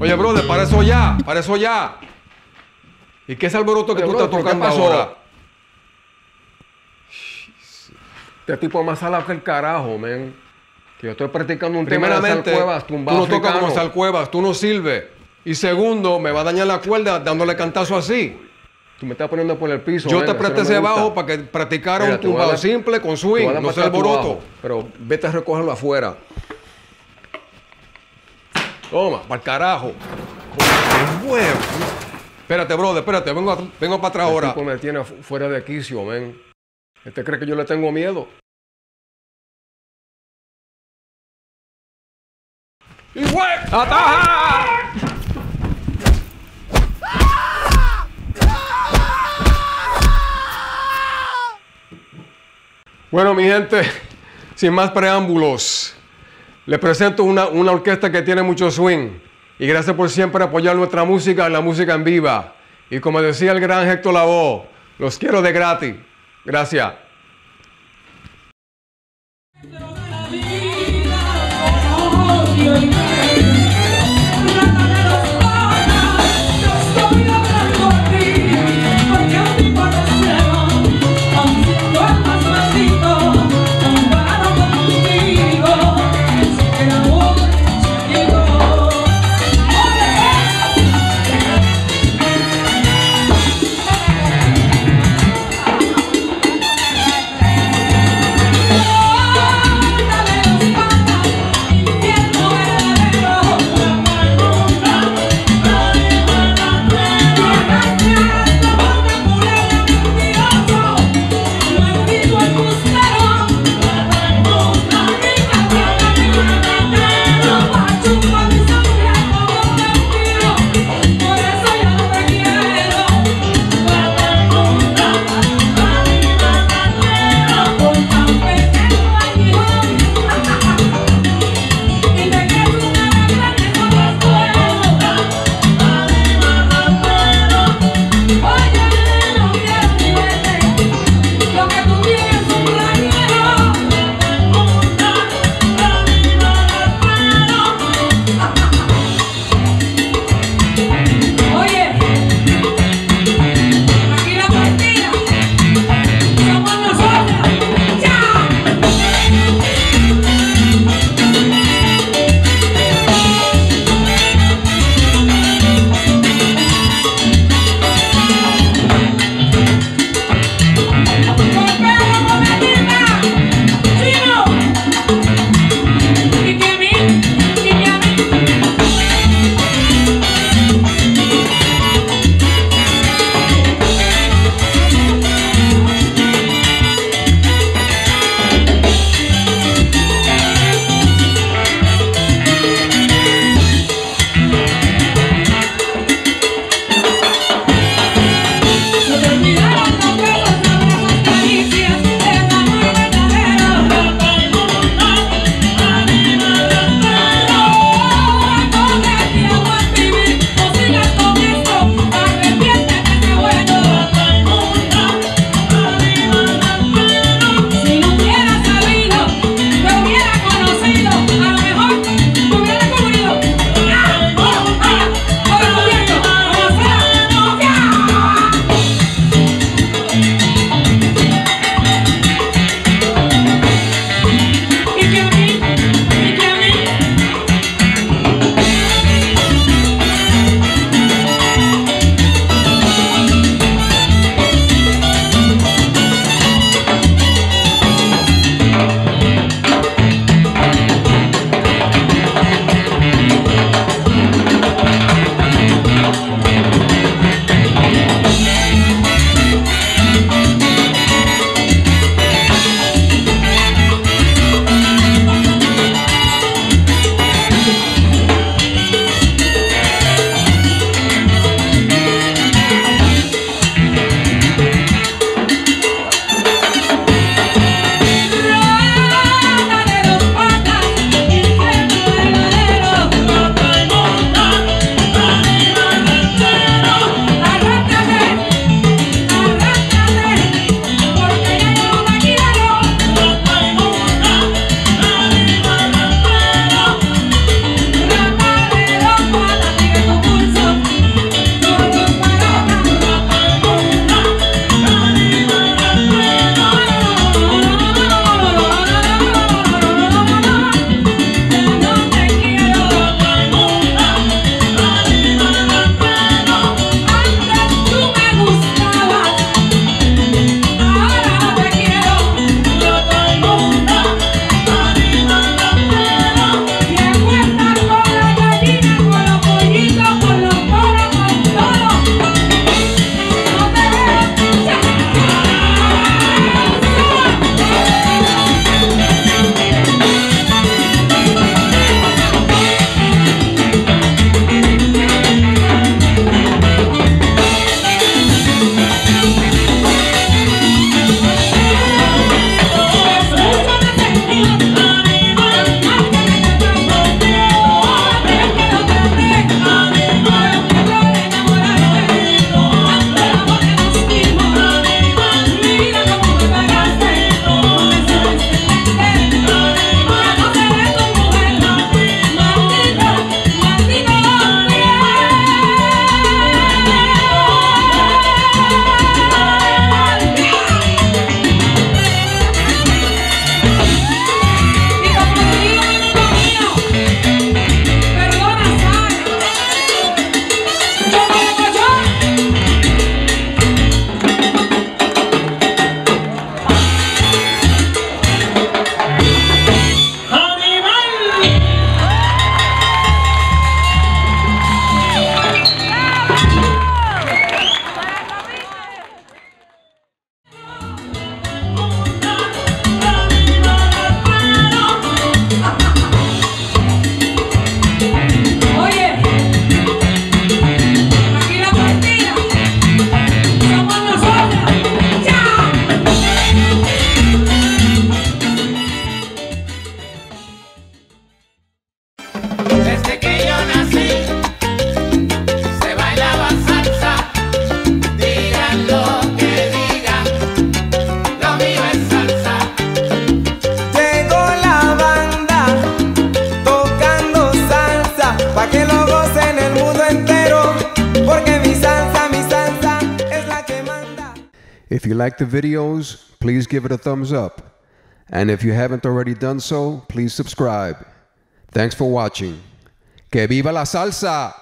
Oye, brother, para eso ya, para eso ya. ¿Y qué es alboroto que Oye, tú brother, estás ¿pero qué tocando ahora? Este tipo es más salado que el carajo, men. Que yo estoy practicando un tema de Primeramente, Sal Cuevas, tú tumbado no tocas como. Sal Cuevas, tú no sirves. Y segundo, me va a dañar la cuerda dándole cantazo así. Tú me estás poniendo por el piso. Yo te eso presté no me ese gusta. bajo para que practicara Mira, un tumbado simple con swing, no tu alboroto. Pero vete a recogerlo afuera. Toma, para el carajo. ¡Qué huevo! Espérate, brother, espérate, vengo, a- vengo para atrás El ahora. me tiene fu- fuera de quicio, men. ¿Este cree que yo le tengo miedo? ¡Y ¡Ataja! Bueno, mi gente, sin más preámbulos, les presento una, una orquesta que tiene mucho swing. Y gracias por siempre apoyar nuestra música, la música en viva. Y como decía el gran Héctor Lavoe, los quiero de gratis. Gracias. If you like the videos, please give it a thumbs up. And if you haven't already done so, please subscribe. Thanks for watching. ¡Que viva la salsa!